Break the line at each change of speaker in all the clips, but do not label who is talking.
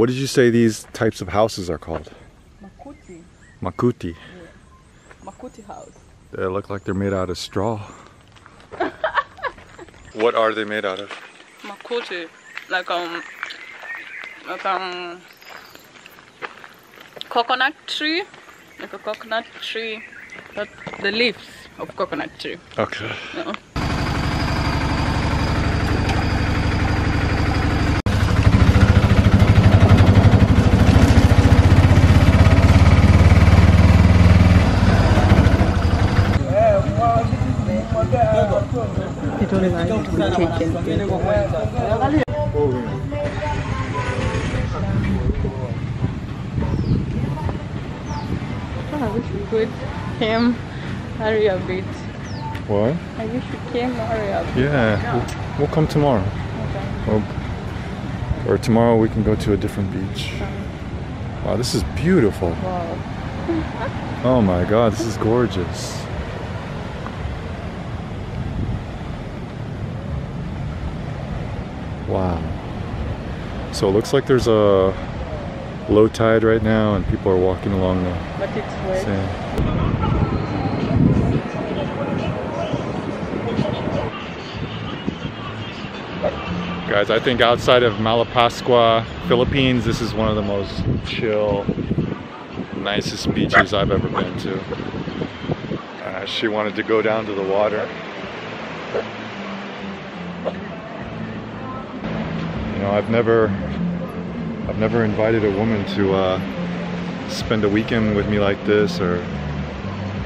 What did you say these types of houses are called?
Makuti.
Makuti.
Makuti house.
They look like they're made out of straw. what are they made out of?
Makuti. Like um like um coconut tree. Like a coconut tree. But the leaves of coconut tree.
Okay.
Yeah. I wish we could came hurry a bit.
What?
I wish we came hurry a bit.
Yeah. We'll, we'll come tomorrow.
Okay.
Or, or tomorrow we can go to a different beach. Wow, this is beautiful.
Wow.
Oh my god, this is gorgeous. Wow. So it looks like there's a low tide right now and people are walking along the
But it's wet.
sand. Guys, I think outside of Malapascua, Philippines, this is one of the most chill, nicest beaches I've ever been to. Uh, she wanted to go down to the water. You know, I've never, I've never invited a woman to uh, spend a weekend with me like this, or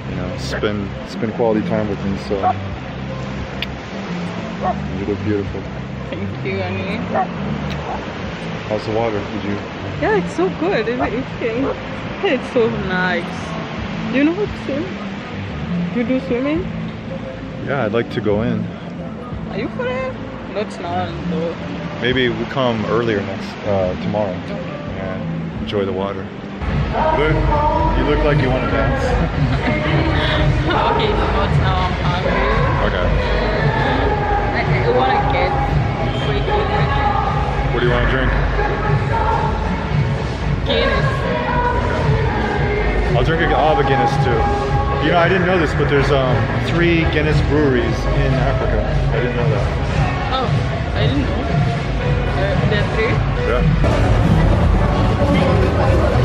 you know, spend spend quality time with me. So you look beautiful.
Thank you, Annie.
How's the water? Did you?
Yeah, it's so good. It's, it's, it's so nice. Do you know how to swim? Do you do swimming?
Yeah, I'd like to go in.
Are you for it? Not now, though.
Maybe we come earlier next uh, tomorrow and enjoy the water. Look, you look like you want to dance.
okay, not now. I'm hungry.
Okay.
I, I want to get
What do you want to drink?
Guinness.
I'll drink. A, I'll have a Guinness too. You know, I didn't know this, but there's um, three Guinness breweries in Africa. I didn't know that.
Oh, I didn't know. Uh, there are three.
Yeah.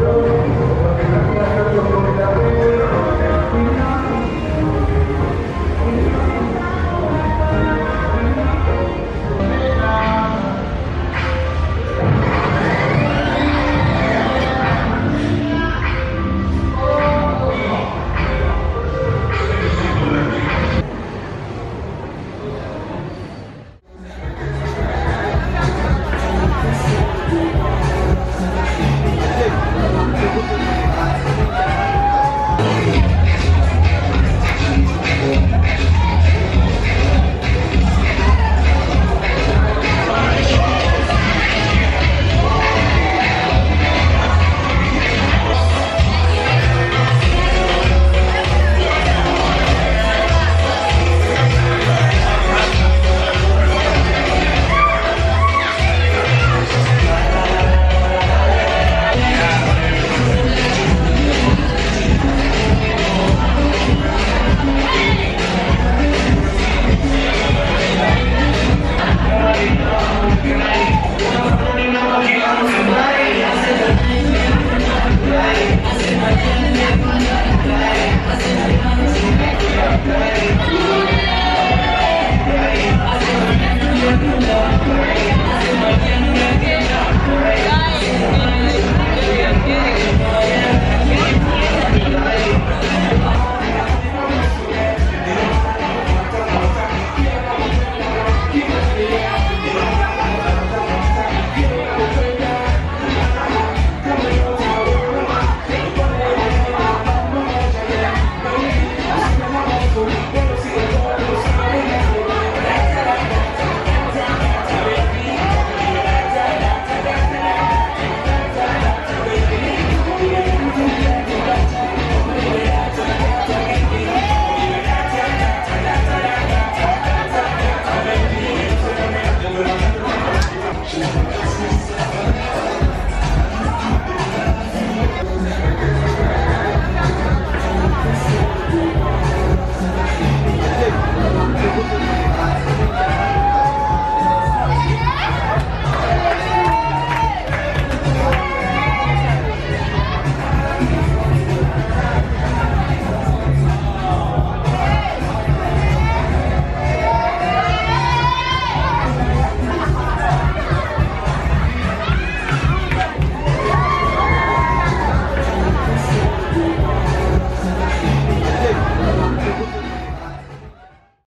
road.